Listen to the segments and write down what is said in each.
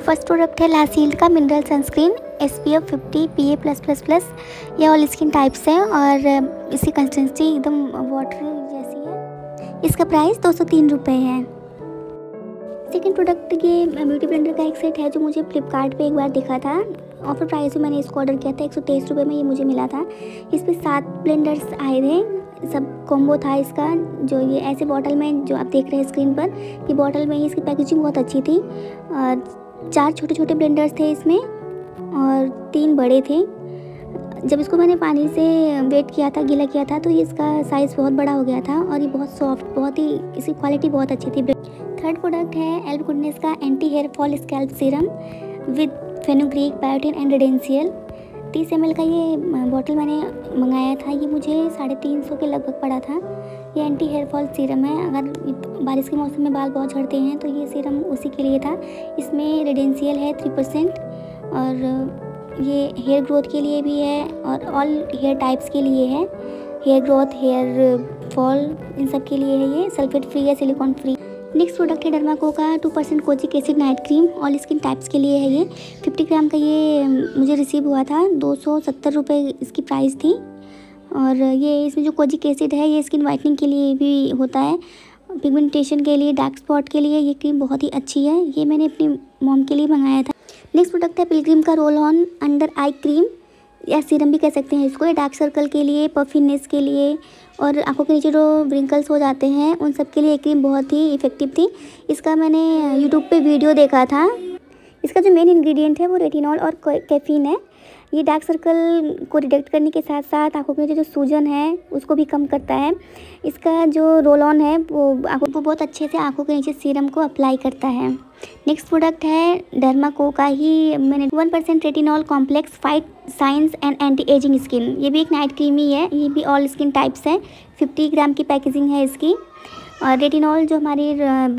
First product है लासील का mineral sunscreen S P F fifty P A plus plus plus ये all skin types है और इसकी कंसिस्टेंसी एकदम वाटर जैसी है। इसका प्राइस दो सौ तीन रुपये है। सेकेंड प्रोडक्ट ये ब्यूटी ब्लेंडर का एक सेट है जो मुझे फ्लिपकार्ट पे एक बार दिखा था। ऑफ़र प्राइस में मैंने इसको ऑर्डर किया था, एक सौ तेईस रुपये में ये मुझे मिला था। इस पर सात ब्लेंडर्स आए थे, सब कॉम्बो था इसका, जो ये ऐसे बॉटल में, जो आप देख रहे हैं स्क्रीन पर, ये बॉटल में इसकी पैकेजिंग बहुत अच्छी थी। और चार छोटे छोटे ब्लेंडर्स थे इसमें, और तीन बड़े थे। जब इसको मैंने पानी से वेट किया था, गीला किया था तो ये इसका साइज़ बहुत बड़ा हो गया था, और ये बहुत सॉफ्ट बहुत ही, इसकी क्वालिटी बहुत अच्छी थी। थर्ड प्रोडक्ट है एल्ब गुडनेस का anti hair fall scalp serum with fenugreek biotin and redensyl तीस एमएल का ये बॉटल मैंने मंगाया था। ये मुझे साढ़े तीन सौ के लगभग पड़ा था। ये एंटी हेयर फॉल सीरम है। अगर बारिश के मौसम में बाल बहुत झड़ते हैं तो ये सीरम उसी के लिए था। इसमें रेडेंशियल है थ्री परसेंट और ये हेयर ग्रोथ के लिए भी है और ऑल हेयर टाइप्स के लिए है। हेयर ग्रोथ हेयर फॉल इन सब के लिए है ये। सल्फेट फ्री है सिलिकॉन फ्री नेक्स्ट प्रोडक्ट है डर्माको का two percent kojic acid night cream all skin types के लिए है ये। फिफ्टी ग्राम का ये मुझे रिसीव हुआ था दो सौ सत्तर रुपये इसकी प्राइस थी। और ये इसमें जो कोजिक एसिड है, ये स्किन वाइटनिंग के लिए भी होता है। पिगमेंटेशन के लिए डार्क स्पॉट के लिए ये क्रीम बहुत ही अच्छी है। ये मैंने अपनी मॉम के लिए मंगाया था। नेक्स्ट प्रोडक्ट है पिलग्रिम का roll on under eye cream या सीरम भी कह सकते हैं इसको डार्क सर्कल के लिए पफिनेस के लिए, और आँखों के नीचे जो ब्रिंकल्स हो जाते हैं, उन सब के लिए क्रीम बहुत ही इफ़ेक्टिव थी। इसका मैंने यूट्यूब पे वीडियो देखा था। इसका जो मेन इंग्रेडिएंट है वो रेटिनॉल और कैफीन है। ये डार्क सर्कल को रिडक्ट करने के साथ साथ आँखों नीचे जो सूजन है, उसको भी कम करता है। इसका जो रोल ऑन है, वो आँखों को बहुत अच्छे से आँखों के नीचे सीरम को अप्लाई करता है। नेक्स्ट प्रोडक्ट है डर्माको का ही मैंने one percent retinol complex fight science and anti ageing skin ये भी एक नाइट क्रीम ही है। ये भी ऑल स्किन टाइप्स है। फिफ्टी ग्राम की पैकेजिंग है इसकी। और रेटिनॉल जो हमारी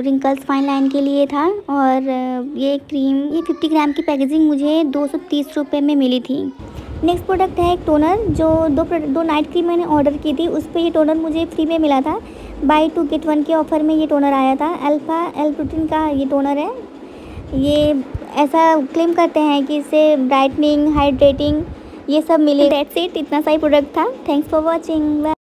रिंकल्स फाइन लाइन के लिए था और ये क्रीम ये फिफ्टी ग्राम की पैकेजिंग मुझे दो सौ में मिली थी। नेक्स्ट प्रोडक्ट है एक टोनर जो दो दो नाइट क्रीम मैंने ऑर्डर की थी। उस पर ये टोनर मुझे फ्री में मिला था। बाई टू गेट वन के ऑफ़र में ये टोनर आया था। अल्फ़ा एल प्रोटीन का ये टोनर है। ये ऐसा क्लेम करते हैं कि इससे ब्राइटनिंग हाइड्रेटिंग ये सब मिले। डेट सेट इतना सही प्रोडक्ट था। Thanks for watching